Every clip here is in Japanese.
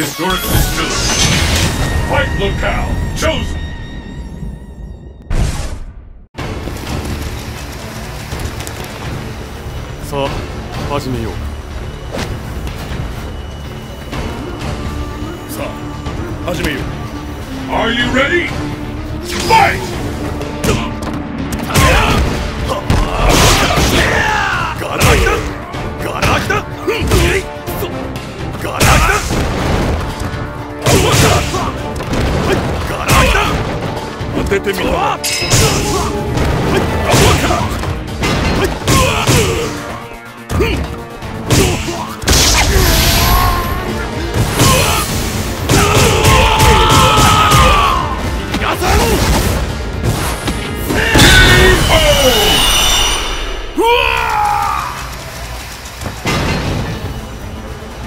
Historic distillery. Fight locale chosen. さあ始めようさあ始めよう Are you ready? Fight! ガラクタガラクタガラクタガ ててみろ。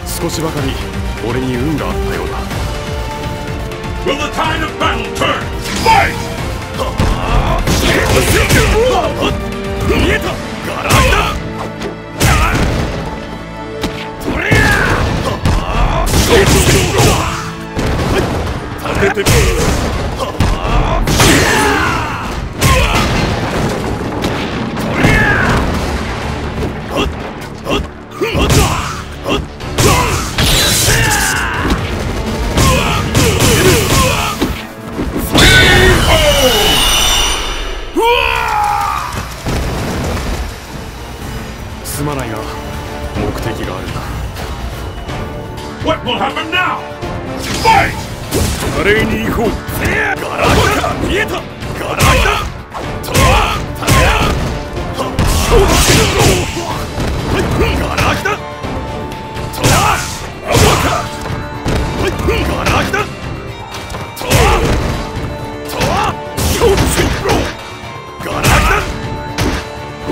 少しばかり俺に運があったようだ。見えた。ガラクタそれや。当ててがあるんだ What will happen now? Fight! 華麗に行こう。ガラクタ見えた。ガラクタとは勝負しろガラクタとはアボカガラクタとはとは勝負しろガラクタ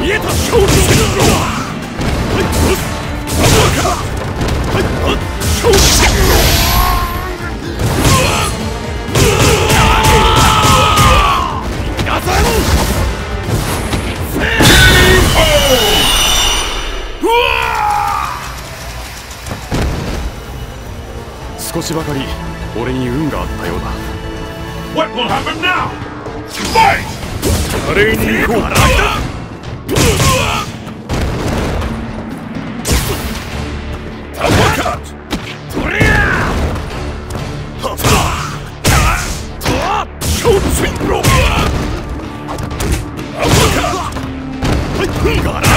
見えた。勝負しろ少しばかり俺に運があったようだ。What will happen now? Fight! 華麗に行こうガラ